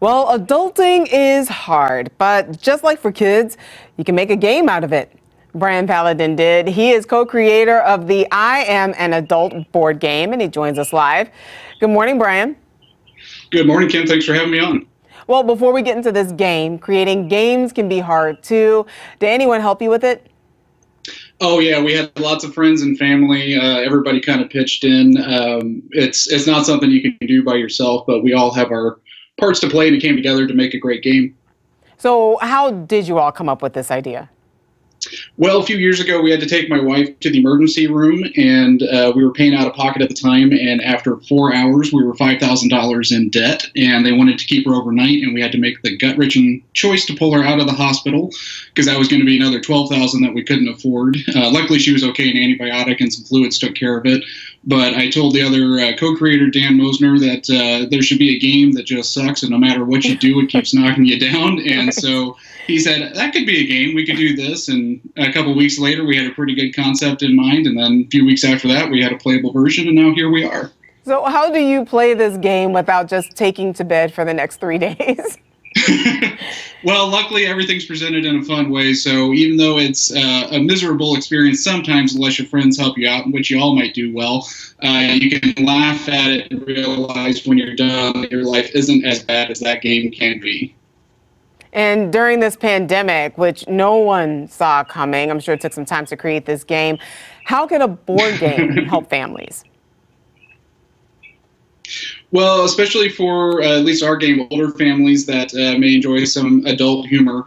Well, adulting is hard, but just like for kids, you can make a game out of it. Brian Paladin did. He is co creator of the I Am an Adult board game, and he joins us live. Good morning, Brian. Good morning, Kim. Thanks for having me on. Well, before we get into this game, creating games can be hard too. Did anyone help you with it? Oh yeah, we had lots of friends and family. Uh, everybody kind of pitched in. Um, it's it's not something you can do by yourself, but we all have our parts to play and it came together to make a great game. So, how did you all come up with this idea? Well, a few years ago, we had to take my wife to the emergency room, and uh, we were paying out of pocket at the time. And after four hours, we were five thousand dollars in debt, and they wanted to keep her overnight, and we had to make the gut-wrenching choice to pull her out of the hospital because that was going to be another twelve thousand that we couldn't afford. Uh, luckily, she was okay, an antibiotic and some fluids took care of it. But I told the other uh, co-creator Dan Mosner that uh, there should be a game that just sucks, and no matter what you do, it keeps knocking you down. And so he said that could be a game. We could do this. And a couple weeks later, we had a pretty good concept in mind. And then a few weeks after that, we had a playable version, and now here we are. So, how do you play this game without just taking to bed for the next three days? well, luckily everything's presented in a fun way. So even though it's uh, a miserable experience sometimes, unless your friends help you out, which you all might do well, uh, you can laugh at it and realize when you're done that your life isn't as bad as that game can be. And during this pandemic, which no one saw coming, I'm sure it took some time to create this game. How can a board game help families? Well, especially for uh, at least our game, older families that uh, may enjoy some adult humor.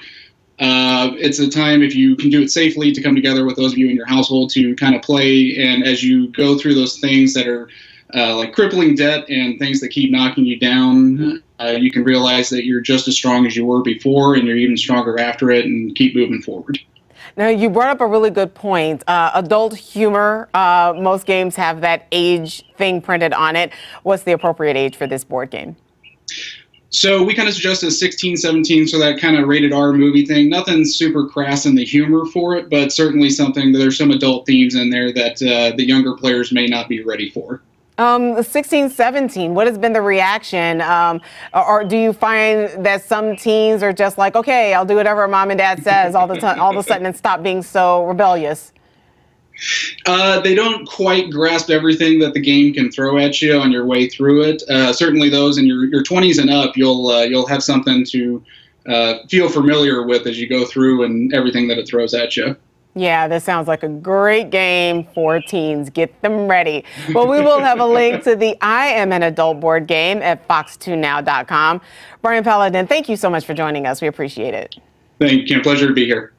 Uh, it's a time, if you can do it safely, to come together with those of you in your household to kind of play. And as you go through those things that are uh, like crippling debt and things that keep knocking you down, uh, you can realize that you're just as strong as you were before and you're even stronger after it and keep moving forward. Now, you brought up a really good point. Uh, adult humor, uh, most games have that age thing printed on it. What's the appropriate age for this board game? So we kind of suggested 16, 17, so that kind of rated R movie thing. Nothing super crass in the humor for it, but certainly something that there's some adult themes in there that uh, the younger players may not be ready for. Um, 16, 17, what has been the reaction? Um, or, or, do you find that some teens are just like, okay, I'll do whatever mom and dad says all the time, all of a sudden and stop being so rebellious? Uh, they don't quite grasp everything that the game can throw at you on your way through it. Uh, certainly, those in your, your 20s and up, you'll uh, you'll have something to uh, feel familiar with as you go through and everything that it throws at you. Yeah, this sounds like a great game for teens. Get them ready. Well, we will have a link to the I Am an Adult board game at fox2now.com. Brian Paladin, thank you so much for joining us. We appreciate it. Thank you. Pleasure to be here.